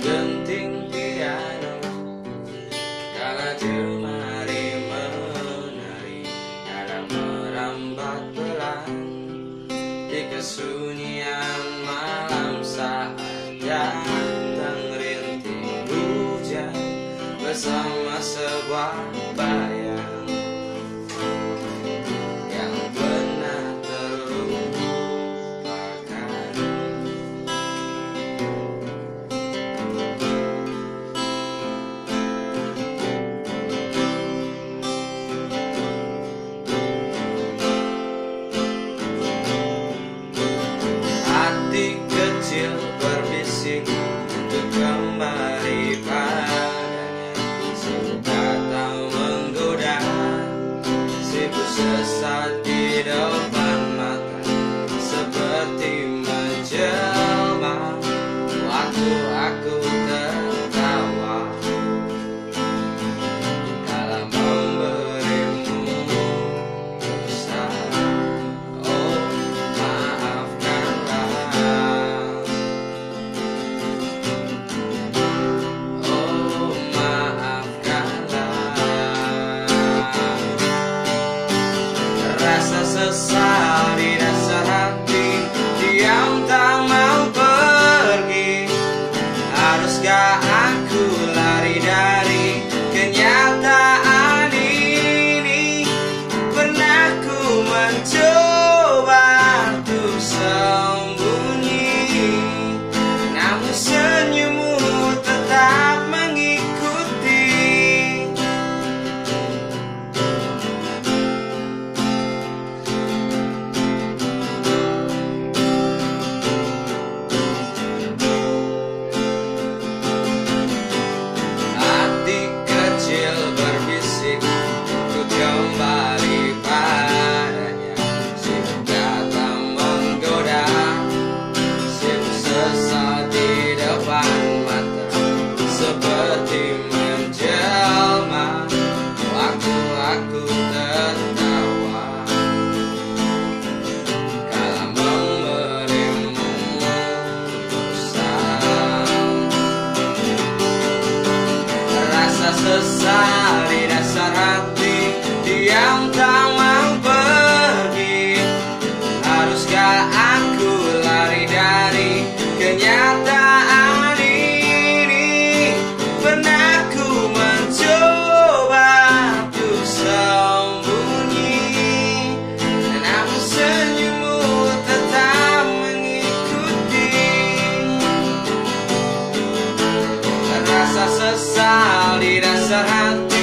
genting piano. Kala jemari menari Kadang merambat pelan. Di kesunyian malam saat datang rintik hujan Bersama sebuah bayang not get. Rasa sesal di dasar hati Diam tak mau pergi. Haruskah aku lari dari kenyataan ini? Pernah ku mencoba Rasa sesal di dasar hati Diam tak 逃离的伤害。